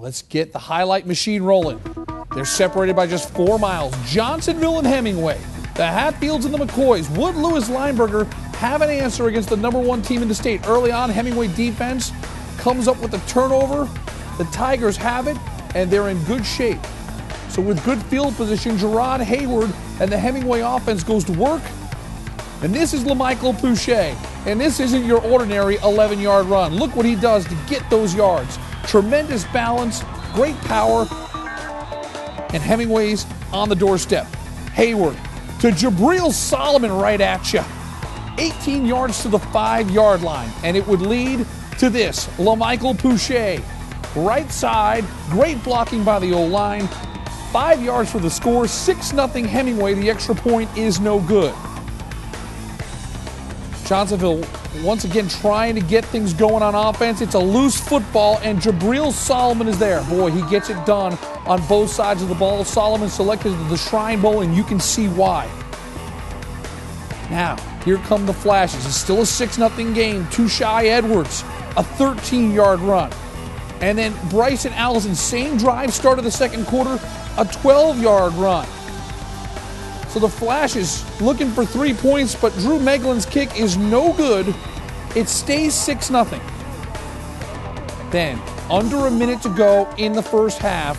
Let's get the highlight machine rolling. They're separated by just four miles. Johnsonville and Hemingway, the Hatfields and the McCoys, Would Lewis Lineberger have an answer against the number one team in the state. Early on, Hemingway defense comes up with a turnover. The Tigers have it, and they're in good shape. So with good field position, Gerard Hayward and the Hemingway offense goes to work. And this is LaMichael Pouchet. And this isn't your ordinary 11 yard run. Look what he does to get those yards. Tremendous balance, great power, and Hemingway's on the doorstep. Hayward to Jabril Solomon right at you. 18 yards to the five yard line, and it would lead to this LaMichael Pouchet. Right side, great blocking by the O line. Five yards for the score, 6 0 Hemingway. The extra point is no good. Johnsonville once again trying to get things going on offense. It's a loose football, and Jabril Solomon is there. Boy, he gets it done on both sides of the ball. Solomon selected the Shrine Bowl, and you can see why. Now, here come the flashes. It's still a 6 0 game. Tushai Edwards, a 13 yard run. And then Bryson Allison, same drive, start of the second quarter, a 12 yard run. So the Flash is looking for three points, but Drew Meglin's kick is no good. It stays 6 0. Then, under a minute to go in the first half,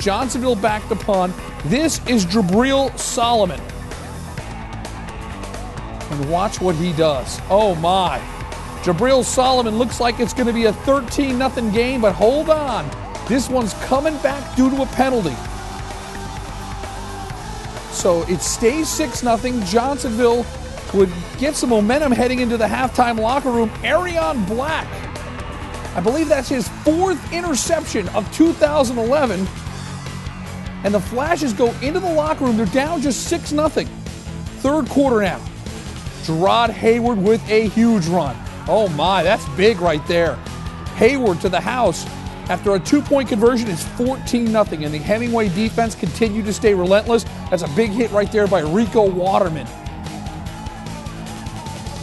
Johnsonville back to punt. This is Jabril Solomon. And watch what he does. Oh my. Jabril Solomon looks like it's going to be a 13 0 game, but hold on. This one's coming back due to a penalty. So it stays 6 0. Johnsonville would get some momentum heading into the halftime locker room. Arion Black, I believe that's his fourth interception of 2011. And the Flashes go into the locker room. They're down just 6 0. Third quarter now. Gerard Hayward with a huge run. Oh my, that's big right there. Hayward to the house. After a two point conversion, it's 14 0, and the Hemingway defense continued to stay relentless. That's a big hit right there by Rico Waterman.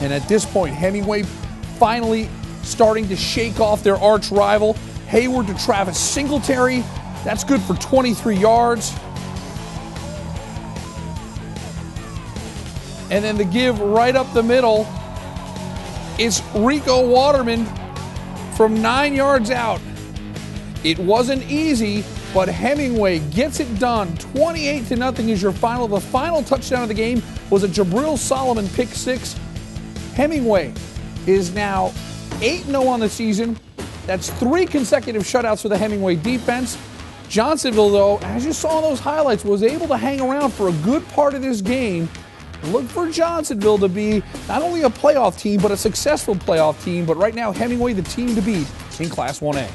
And at this point, Hemingway finally starting to shake off their arch rival. Hayward to Travis Singletary. That's good for 23 yards. And then the give right up the middle is Rico Waterman from nine yards out. It wasn't easy, but Hemingway gets it done. 28 to nothing is your final. The final touchdown of the game was a Jabril Solomon pick six. Hemingway is now 8 0 on the season. That's three consecutive shutouts for the Hemingway defense. Johnsonville, though, as you saw in those highlights, was able to hang around for a good part of this game. Look for Johnsonville to be not only a playoff team, but a successful playoff team. But right now, Hemingway, the team to beat in Class 1A.